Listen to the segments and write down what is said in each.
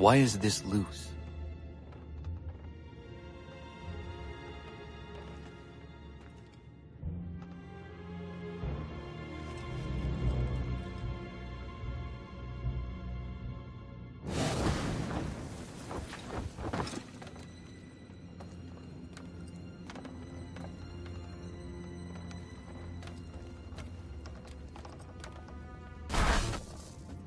Why is this loose?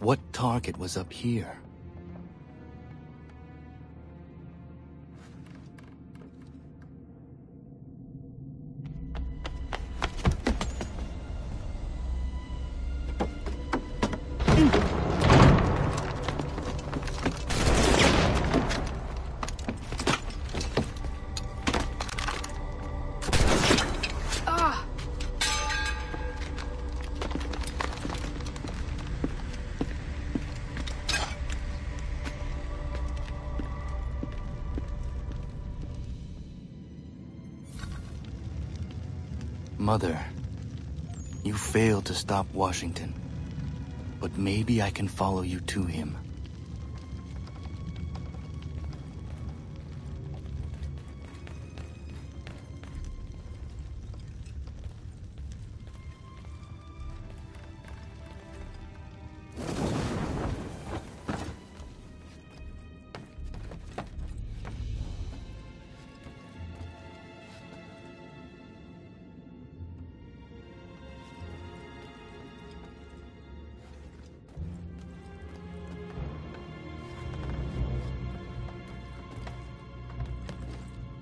What target was up here? Mother, you failed to stop Washington. But maybe I can follow you to him.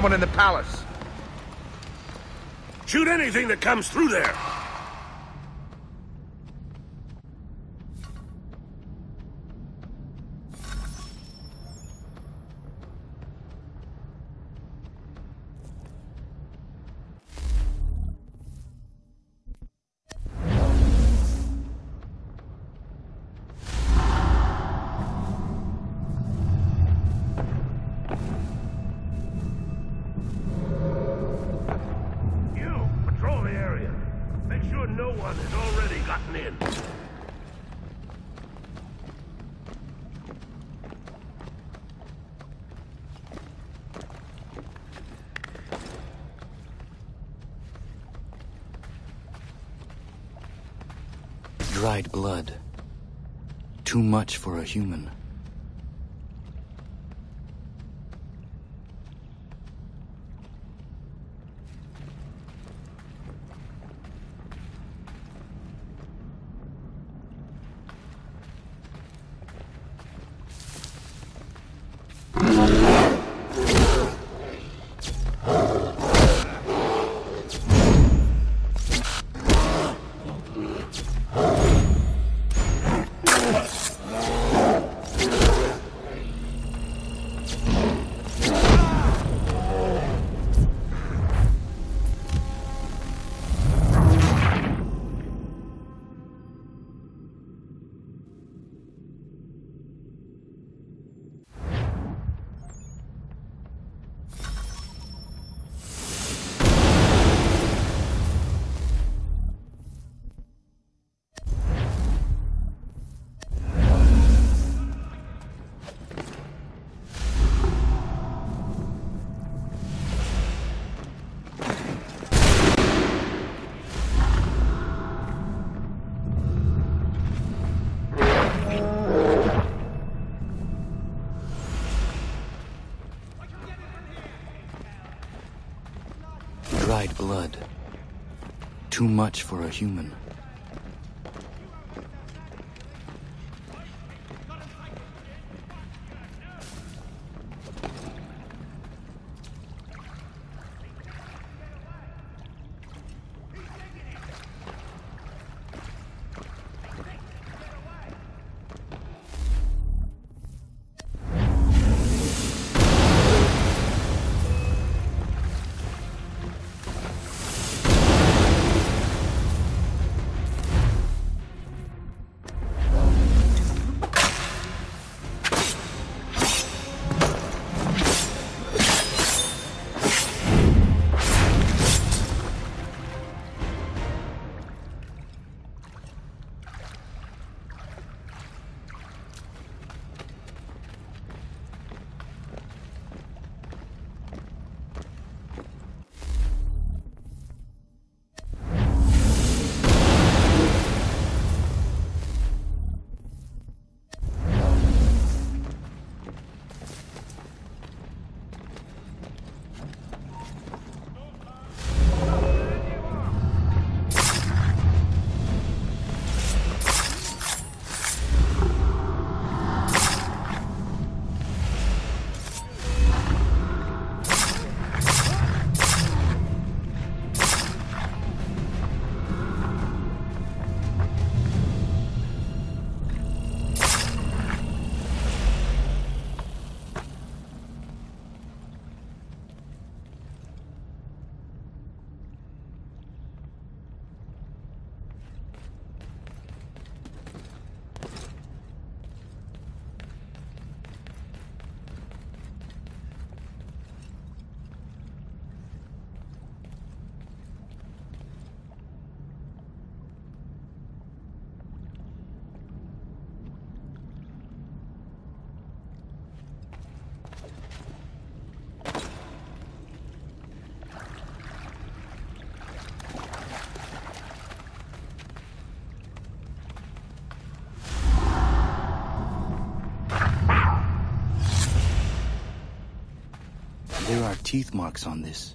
Someone in the palace. Shoot anything that comes through there. Dried blood. Too much for a human. Dried blood. Too much for a human. There are teeth marks on this.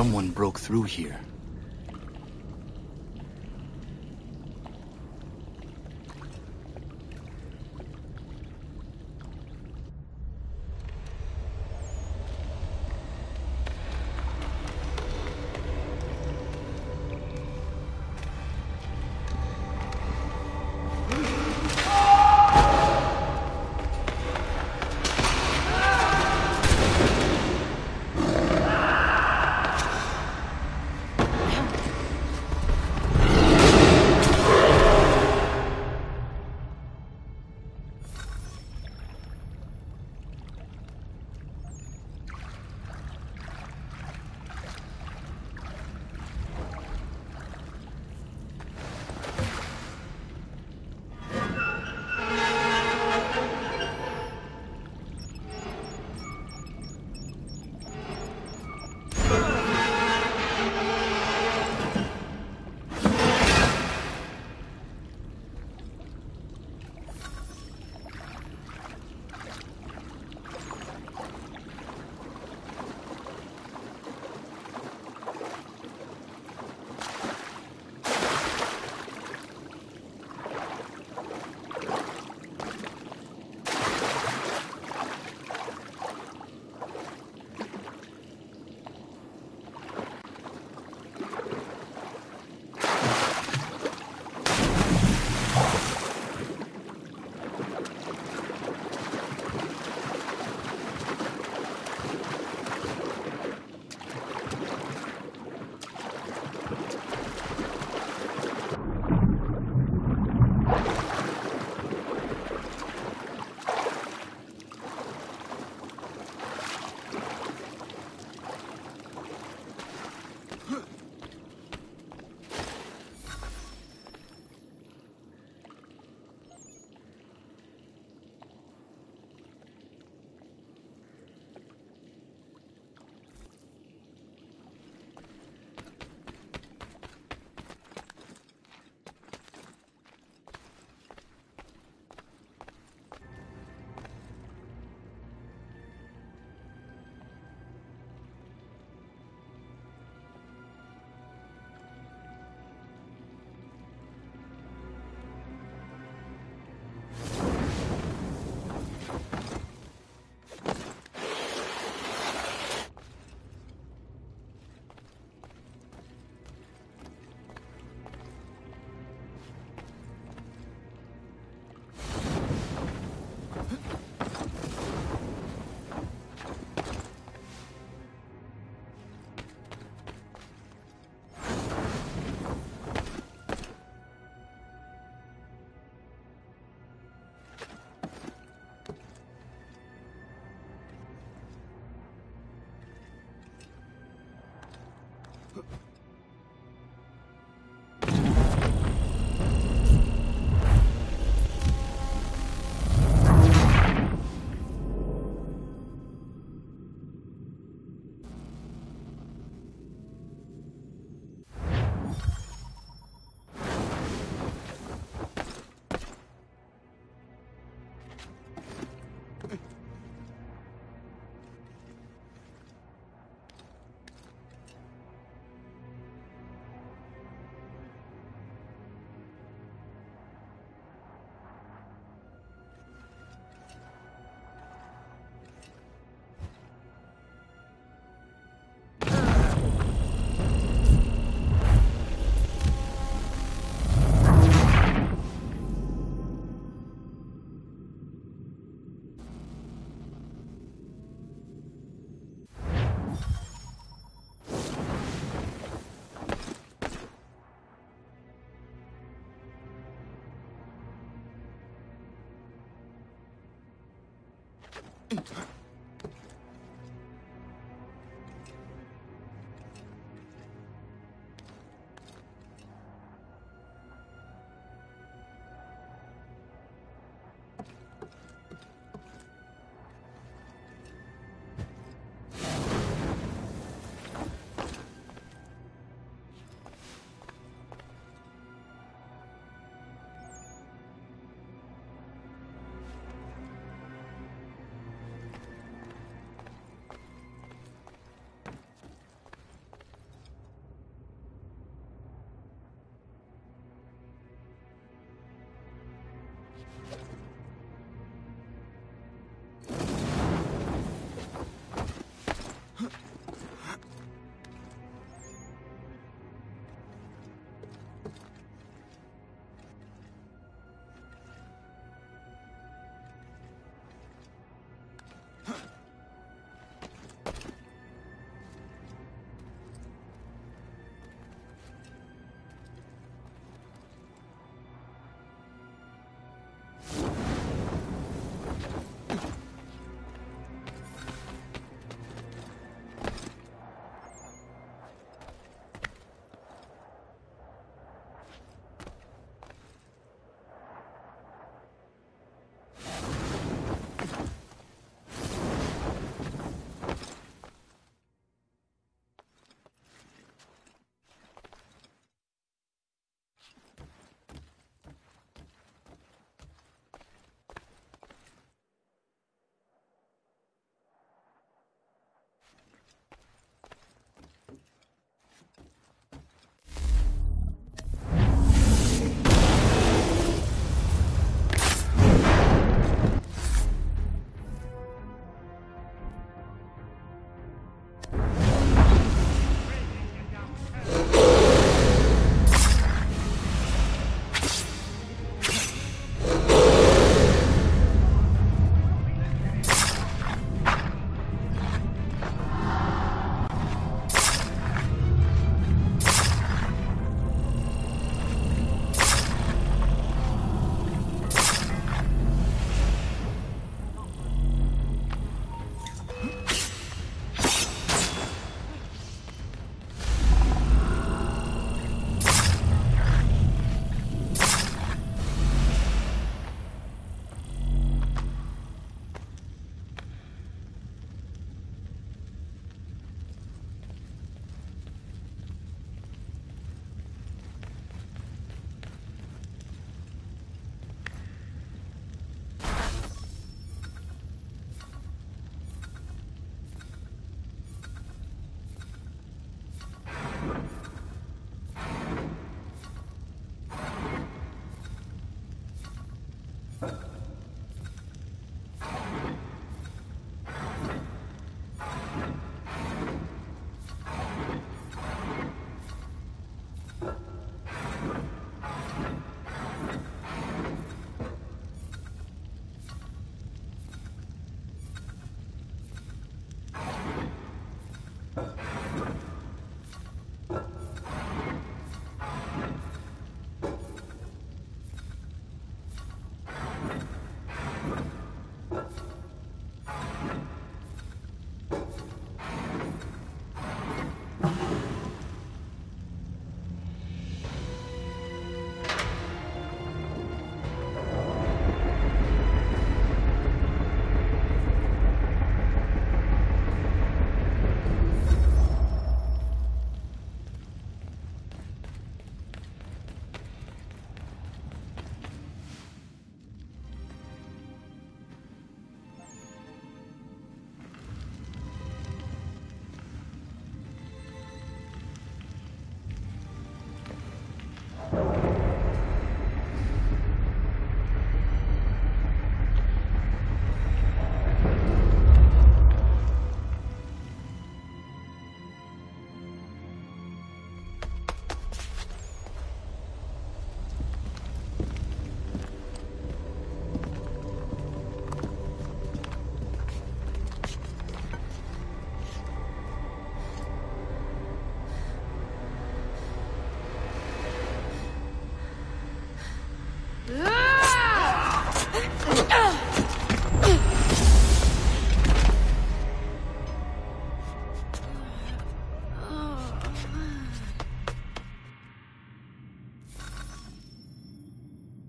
Someone broke through here. Eat her.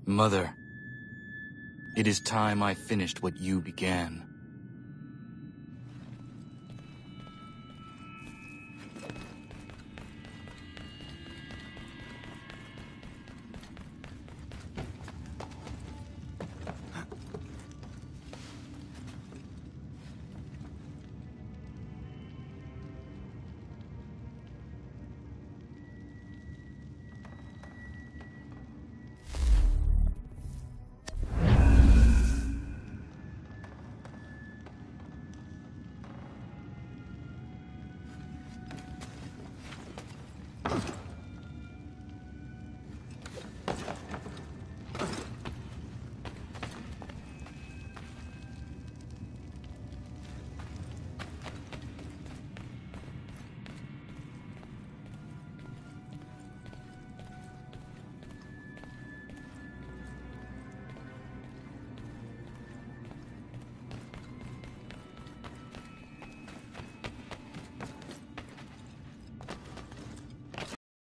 Mother, it is time I finished what you began.